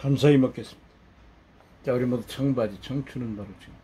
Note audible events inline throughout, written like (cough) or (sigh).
감사히 먹겠습니다. 자, 우리 모두 청바지, 청춘은 바로 지금.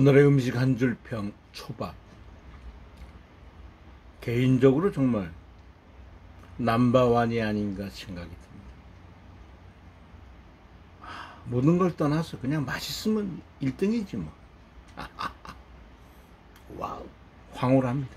오늘의 음식 한 줄 평 초밥. 개인적으로 정말 남바완이 아닌가 생각이 듭니다. 아, 모든 걸 떠나서 그냥 맛있으면 1등이지 뭐. (laughs) 와우, 황홀합니다.